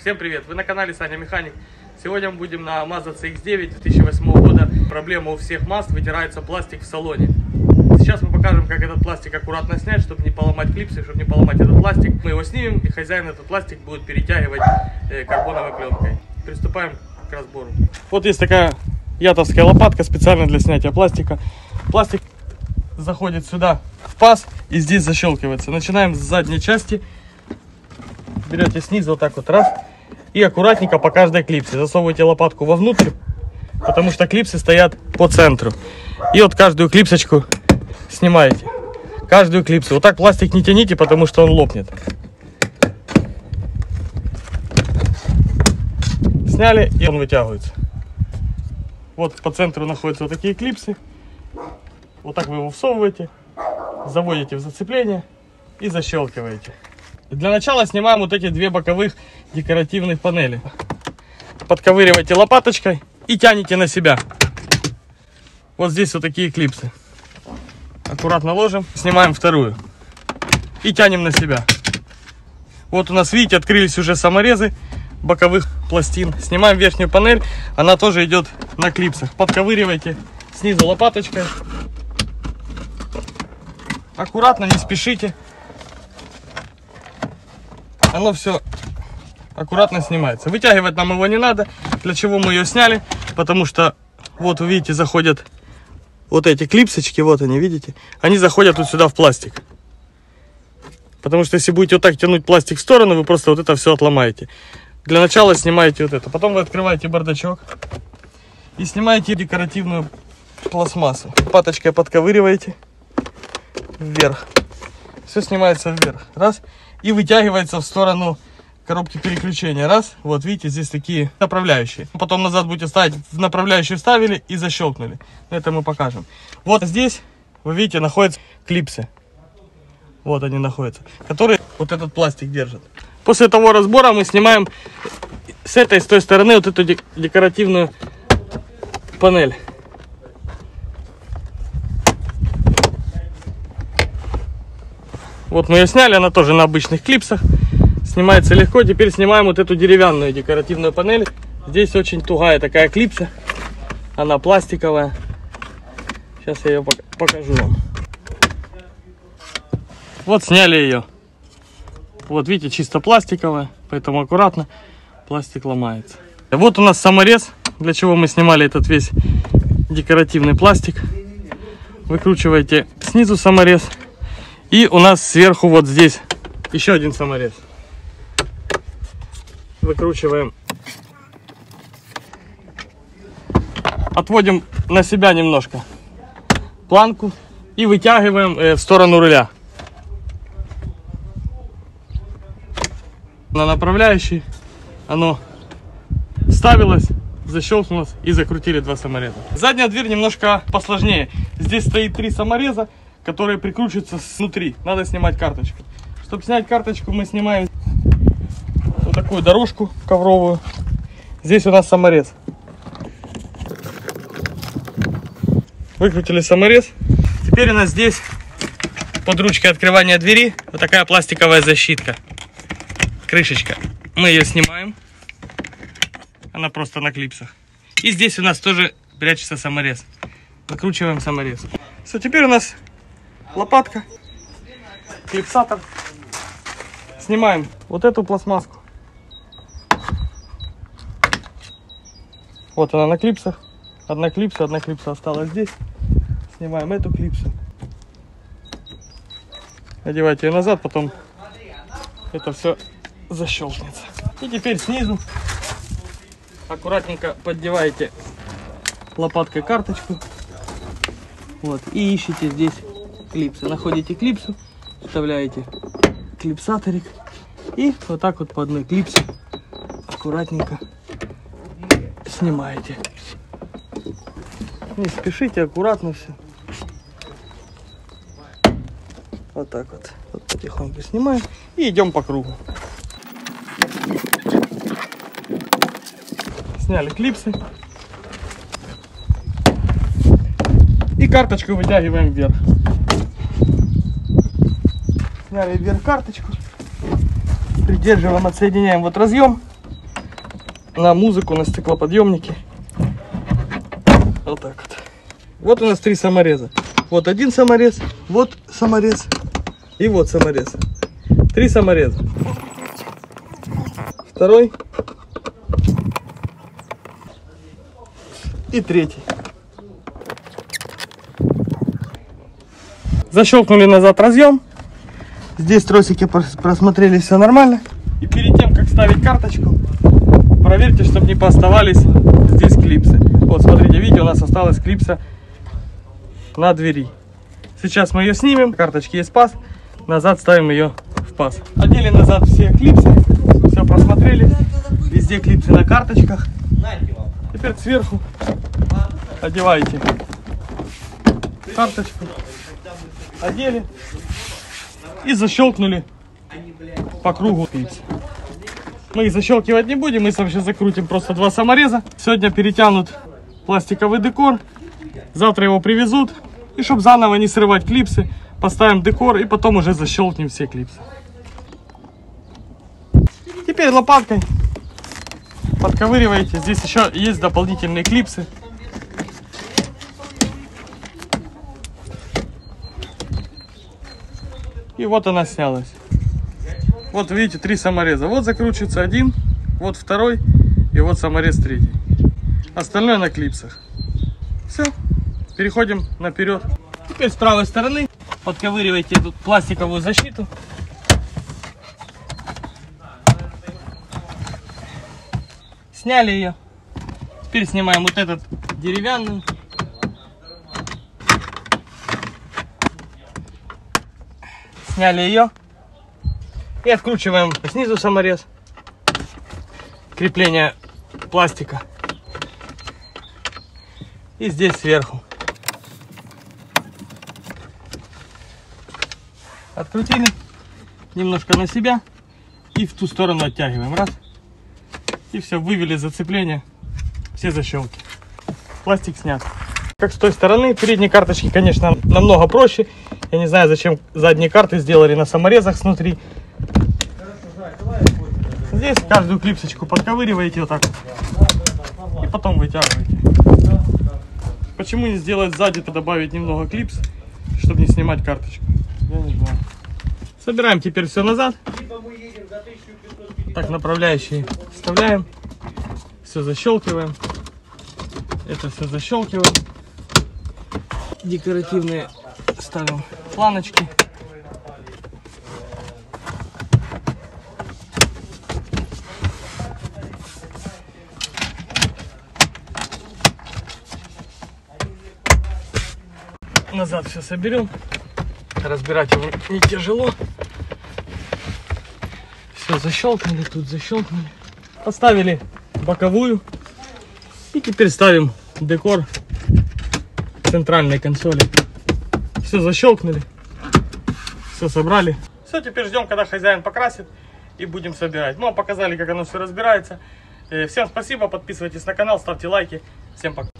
Всем привет! Вы на канале Саня Механик. Сегодня мы будем на Mazda CX-9 2008 года. Проблема у всех Mazd, вытирается пластик в салоне. Сейчас мы покажем, как этот пластик аккуратно снять, чтобы не поломать клипсы, чтобы не поломать этот пластик. Мы его снимем, и хозяин этот пластик будет перетягивать э, карбоновой пленкой. Приступаем к разбору. Вот есть такая ятовская лопатка специально для снятия пластика. Пластик заходит сюда в паз и здесь защелкивается. Начинаем с задней части. Берете снизу вот так вот раз. И аккуратненько по каждой клипсе засовываете лопатку вовнутрь, потому что клипсы стоят по центру. И вот каждую клипсочку снимаете. Каждую клипсу. Вот так пластик не тяните, потому что он лопнет. Сняли и он вытягивается. Вот по центру находятся вот такие клипсы. Вот так вы его всовываете, заводите в зацепление и защелкиваете. Для начала снимаем вот эти две боковых декоративных панели. Подковыриваете лопаточкой и тянете на себя. Вот здесь вот такие клипсы. Аккуратно ложим, снимаем вторую и тянем на себя. Вот у нас, видите, открылись уже саморезы боковых пластин. Снимаем верхнюю панель, она тоже идет на клипсах. Подковыривайте снизу лопаточкой. Аккуратно, не спешите оно все аккуратно снимается. Вытягивать нам его не надо. Для чего мы ее сняли? Потому что, вот вы видите, заходят вот эти клипсочки, вот они, видите? Они заходят вот сюда в пластик. Потому что если будете вот так тянуть пластик в сторону, вы просто вот это все отломаете. Для начала снимаете вот это. Потом вы открываете бардачок и снимаете декоративную пластмассу. Паточкой подковыриваете вверх. Все снимается вверх. Раз и вытягивается в сторону коробки переключения. Раз, вот видите, здесь такие направляющие. Потом назад будете ставить, в направляющие вставили и защелкнули. Это мы покажем. Вот здесь, вы видите, находятся клипсы. Вот они находятся, которые вот этот пластик держат. После того разбора мы снимаем с этой, с той стороны вот эту декоративную панель. Вот мы ее сняли, она тоже на обычных клипсах. Снимается легко. Теперь снимаем вот эту деревянную декоративную панель. Здесь очень тугая такая клипса. Она пластиковая. Сейчас я ее покажу вам. Вот сняли ее. Вот видите, чисто пластиковая, поэтому аккуратно. Пластик ломается. Вот у нас саморез, для чего мы снимали этот весь декоративный пластик. Выкручиваете снизу саморез. И у нас сверху вот здесь еще один саморез. Выкручиваем. Отводим на себя немножко планку и вытягиваем э, в сторону руля. На направляющий оно вставилось, защелкнулось и закрутили два самореза. Задняя дверь немножко посложнее. Здесь стоит три самореза которые прикручиваются снутри. Надо снимать карточку. Чтобы снять карточку, мы снимаем вот такую дорожку ковровую. Здесь у нас саморез. Выкрутили саморез. Теперь у нас здесь под ручкой открывания двери вот такая пластиковая защитка. Крышечка. Мы ее снимаем. Она просто на клипсах. И здесь у нас тоже прячется саморез. Выкручиваем саморез. Все, теперь у нас лопатка, клипсатор. Снимаем вот эту пластмасску. Вот она на клипсах. Одна клипса, одна клипса осталась здесь. Снимаем эту клипсу. Одевайте ее назад, потом это все защелкнется. И теперь снизу аккуратненько поддеваете лопаткой карточку. Вот, и ищите здесь клипсы. Находите клипсу, вставляете клипсаторик и вот так вот по одной клипсе аккуратненько снимаете. Не спешите, аккуратно все. Вот так вот. вот потихоньку снимаем и идем по кругу. Сняли клипсы. И карточку вытягиваем вверх сняли вверх карточку, придерживаем, отсоединяем вот разъем на музыку, на стеклоподъемники. Вот так вот. Вот у нас три самореза. Вот один саморез, вот саморез и вот саморез. Три самореза. Второй. И третий. Защелкнули назад разъем. Здесь тросики прос- просмотрели, все нормально. И перед тем, как ставить карточку, проверьте, чтобы не пооставались здесь клипсы. Вот, смотрите, видите, у нас осталась клипса на двери. Сейчас мы ее снимем, карточки есть паз, назад ставим ее в паз. Одели назад все клипсы, все просмотрели, везде клипсы на карточках. Теперь сверху одеваете карточку, одели и защелкнули по кругу. Мы их защелкивать не будем, мы вообще закрутим просто два самореза. Сегодня перетянут пластиковый декор, завтра его привезут. И чтобы заново не срывать клипсы, поставим декор и потом уже защелкнем все клипсы. Теперь лопаткой подковыриваете. Здесь еще есть дополнительные клипсы. И вот она снялась. Вот видите, три самореза. Вот закручивается один, вот второй и вот саморез третий. Остальное на клипсах. Все, переходим наперед. Теперь с правой стороны подковыриваете эту пластиковую защиту. Сняли ее. Теперь снимаем вот этот деревянный. Сняли ее. И откручиваем снизу саморез. Крепление пластика. И здесь сверху. Открутили. Немножко на себя. И в ту сторону оттягиваем. Раз. И все, вывели зацепление. Все защелки. Пластик снят. Как с той стороны, передние карточки, конечно, намного проще. Я не знаю, зачем задние карты сделали на саморезах снутри. Здесь каждую клипсочку подковыриваете вот так. И потом вытягиваете. Почему не сделать сзади-то добавить немного клипс, чтобы не снимать карточку? Я не знаю. Собираем теперь все назад. Так, направляющие вставляем. Все защелкиваем. Это все защелкиваем. Декоративные ставим планочки. Назад все соберем. Разбирать его не тяжело. Все защелкнули, тут защелкнули. Поставили боковую. И теперь ставим декор центральной консоли. Все защелкнули. Все собрали. Все, теперь ждем, когда хозяин покрасит. И будем собирать. Мы вам показали, как оно все разбирается. Э, Всем спасибо, подписывайтесь на канал, ставьте лайки. Всем пока.